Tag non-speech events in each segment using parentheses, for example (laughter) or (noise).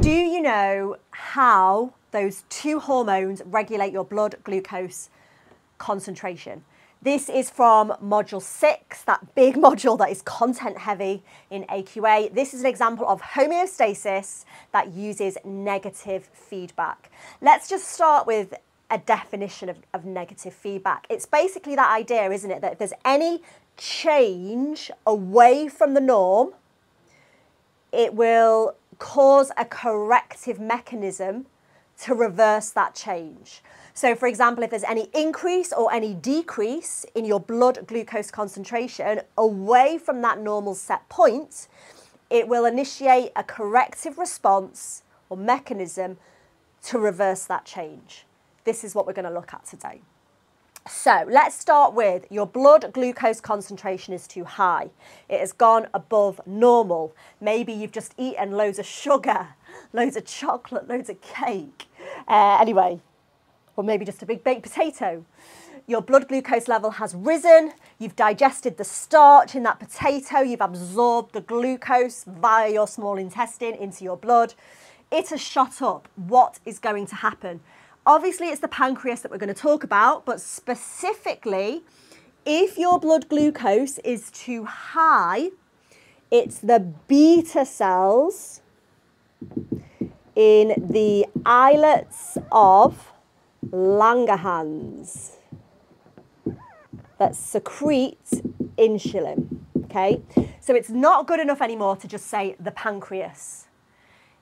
Do you know how those two hormones regulate your blood glucose concentration? This is from module six, that big (laughs) module that is content heavy in AQA. This is an example of homeostasis that uses negative feedback. Let's just start with a definition of, of negative feedback. It's basically that idea, isn't it, that if there's any change away from the norm, it will cause a corrective mechanism to reverse that change. So, for example, if there's any increase or any decrease in your blood glucose concentration away from that normal set point, it will initiate a corrective response or mechanism to reverse that change. This is what we're going to look at today. So let's start with your blood glucose concentration is too high. It has gone above normal. Maybe you've just eaten loads of sugar, (laughs) loads of chocolate, loads of cake. Uh, anyway, or maybe just a big baked potato. Your blood glucose level has risen, you've digested the starch in that potato, you've absorbed the glucose via your small intestine into your blood. It has shot up. What is going to happen? Obviously, it's the pancreas that we're going to talk about, but specifically, if your blood glucose is too high, it's the beta cells in the islets of Langerhans that secrete insulin. Okay, so it's not good enough anymore to just say the pancreas.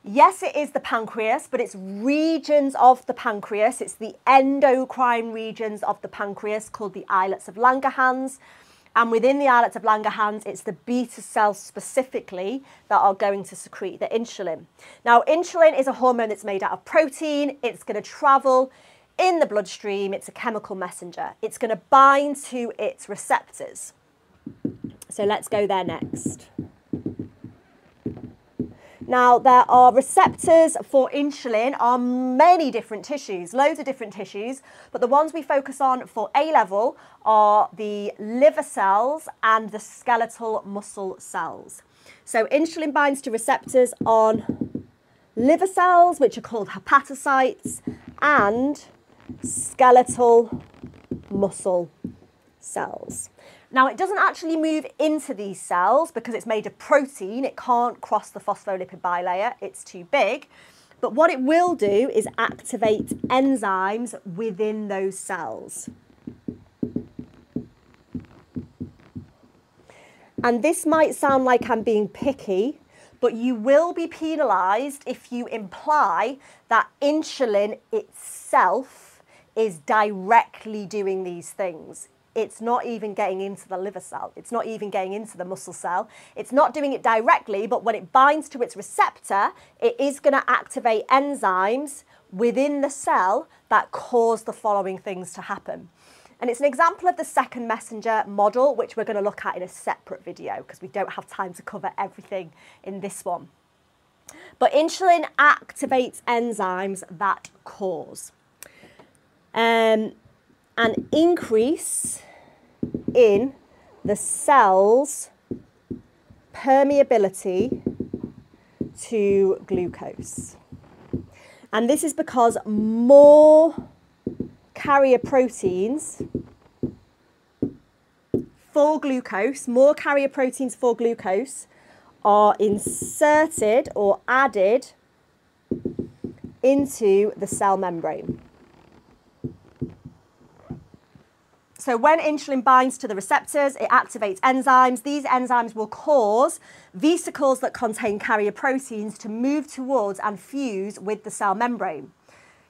Yes, it is the pancreas, but it's regions of the pancreas. It's the endocrine regions of the pancreas called the islets of Langerhans. And within the islets of Langerhans, it's the beta cells specifically that are going to secrete the insulin. Now, insulin is a hormone that's made out of protein. It's going to travel in the bloodstream, it's a chemical messenger. It's going to bind to its receptors. So let's go there next. Now, there are receptors for insulin on many different tissues, loads of different tissues, but the ones we focus on for A level are the liver cells and the skeletal muscle cells. So, insulin binds to receptors on liver cells, which are called hepatocytes, and skeletal muscle cells. Now, it doesn't actually move into these cells because it's made of protein. It can't cross the phospholipid bilayer, it's too big. But what it will do is activate enzymes within those cells. And this might sound like I'm being picky, but you will be penalised if you imply that insulin itself is directly doing these things. It's not even getting into the liver cell. It's not even getting into the muscle cell. It's not doing it directly, but when it binds to its receptor, it is going to activate enzymes within the cell that cause the following things to happen. And it's an example of the second messenger model, which we're going to look at in a separate video because we don't have time to cover everything in this one. But insulin activates enzymes that cause um, an increase in the cell's permeability to glucose. And this is because more carrier proteins for glucose, more carrier proteins for glucose are inserted or added into the cell membrane. So when insulin binds to the receptors, it activates enzymes. These enzymes will cause vesicles that contain carrier proteins to move towards and fuse with the cell membrane.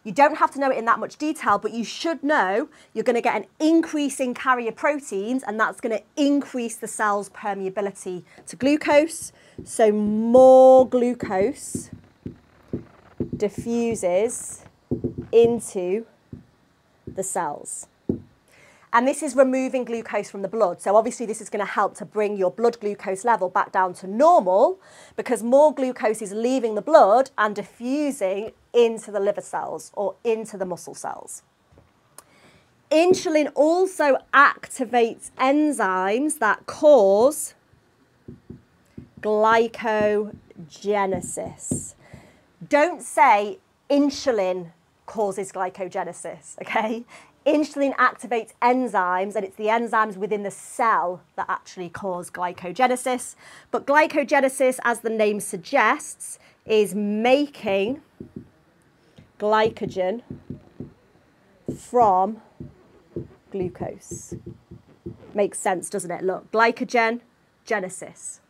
You don't have to know it in that much detail, but you should know you're going to get an increase in carrier proteins, and that's going to increase the cell's permeability to glucose. So more glucose diffuses into the cells. And this is removing glucose from the blood. So obviously this is going to help to bring your blood glucose level back down to normal because more glucose is leaving the blood and diffusing into the liver cells or into the muscle cells. Insulin also activates enzymes that cause glycogenesis. Don't say insulin causes glycogenesis, (laughs) okay? Insulin activates enzymes, and it's the enzymes within the cell that actually cause glycogenesis. But glycogenesis, as the name suggests, is making glycogen from glucose. Makes sense, doesn't it? Look, glycogen, genesis.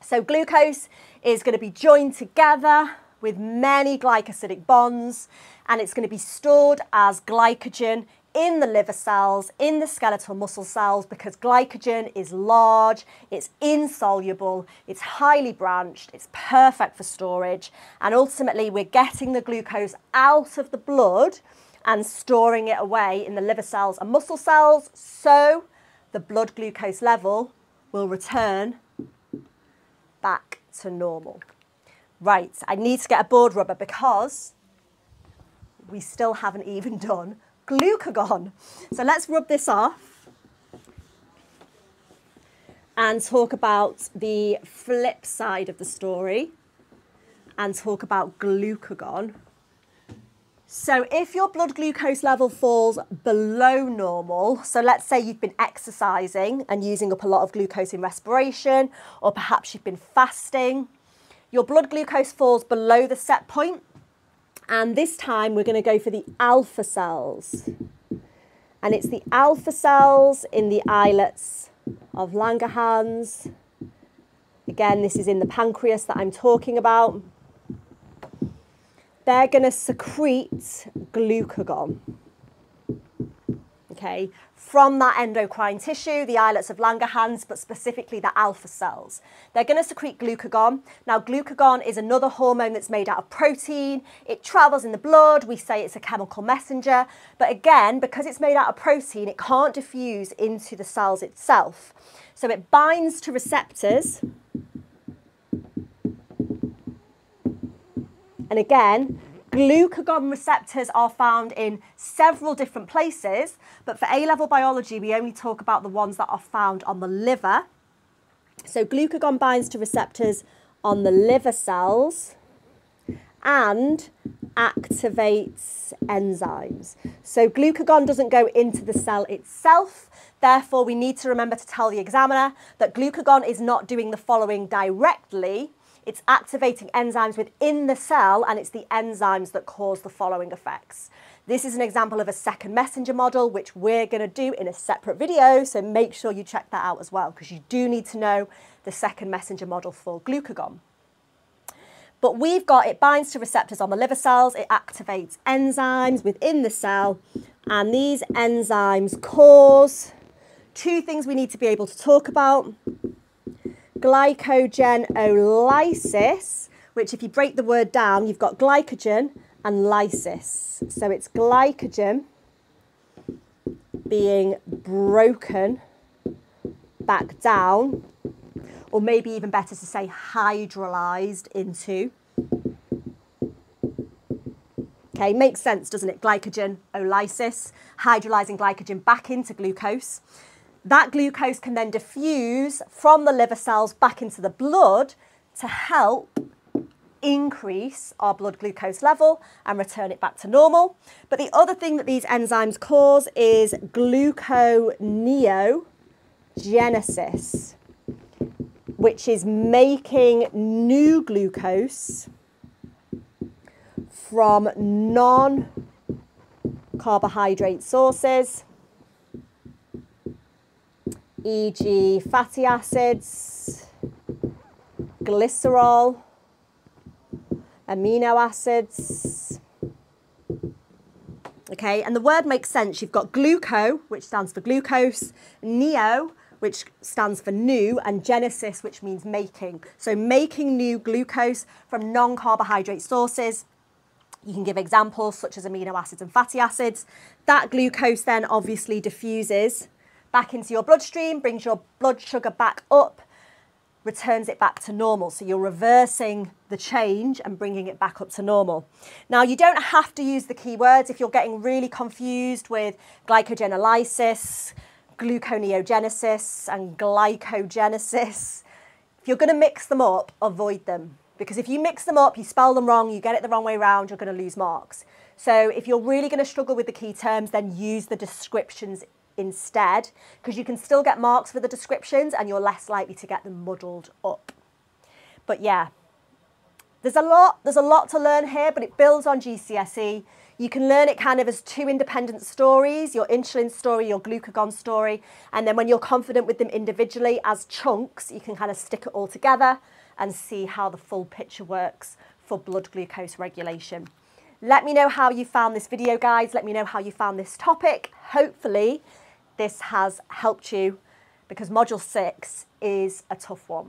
So glucose is going to be joined together with many glycosidic bonds and it's going to be stored as glycogen in the liver cells, in the skeletal muscle cells, because glycogen is large, it's insoluble, it's highly branched, it's perfect for storage, and ultimately we're getting the glucose out of the blood and storing it away in the liver cells and muscle cells, so the blood glucose level will return back to normal. Right, I need to get a board rubber because we still haven't even (laughs) done glucagon. So let's rub this off and talk about the flip side of the story and talk about glucagon. So if your blood glucose level falls below normal, so let's say you've been exercising and using up a lot of glucose in respiration, or perhaps you've been fasting, your blood glucose falls below the set point, and this time we're going to go for the alpha cells. And it's the alpha cells in the islets of Langerhans. Again, this is in the pancreas that I'm talking about. They're going to secrete glucagon. Okay, from that endocrine tissue, the islets of Langerhans, but specifically the alpha cells. They're going to secrete glucagon. Now, glucagon is another hormone that's made out of protein. It travels in the blood. We say it's a chemical messenger. But again, because it's made out of protein, it can't diffuse into the cells itself. So it binds to receptors. And again, Glucagon receptors are found in several different places, but for A-level biology, we only talk about the ones that are found on the liver. So glucagon binds to receptors on the liver cells and activates enzymes. So glucagon doesn't go into the cell itself. Therefore, we need to remember to tell the examiner that glucagon is not doing the following directly, it's activating enzymes within the cell and it's the enzymes that cause the following effects. This is an example of a second messenger model, which we're going to do in a separate video. So make sure you check that out as well, because you do need to know the second messenger model for glucagon. But we've got, it binds to receptors on the liver cells, it activates enzymes within the cell, and these enzymes cause two things we need to be able to talk about glycogenolysis, which if you break the word down, you've got glycogen and lysis. So it's glycogen being broken back down, or maybe even better to say hydrolyzed into. Okay, makes sense, doesn't it? Glycogen, olysis, hydrolyzing glycogen back into glucose. That glucose can then diffuse from the liver cells back into the blood to help increase our blood glucose level and return it back to normal. But the other thing that these enzymes cause is gluconeogenesis, which is making new glucose from non-carbohydrate sources e.g. fatty acids, glycerol, amino acids. Okay, and the word makes sense. You've got gluco, which stands for glucose, neo, which stands for new, and genesis, which means making. So making new glucose from non-carbohydrate sources. You can give examples such as amino acids and fatty acids. That glucose then obviously diffuses back into your bloodstream, brings your blood sugar back up, returns it back to normal. So you're reversing the change and bringing it back up to normal. Now, you don't have to use the keywords if you're getting really confused with glycogenolysis, gluconeogenesis, and glycogenesis. If you're going to mix them up, avoid them. Because if you mix them up, you spell them wrong, you get it the wrong way around, you're going to lose marks. So if you're really going to struggle with the key terms, then use the descriptions instead, because you can still get marks for the descriptions and you're less likely to get them muddled up. But yeah, there's a lot, there's a lot to learn here, but it builds on GCSE. You can learn it kind of as two independent stories, your insulin story, your glucagon story, and then when you're confident with them individually as chunks, you can kind of stick it all together and see how the full picture works for blood glucose regulation. Let me know how you found this video, guys. Let me know how you found this topic. Hopefully, this has helped you because Module 6 is a tough one.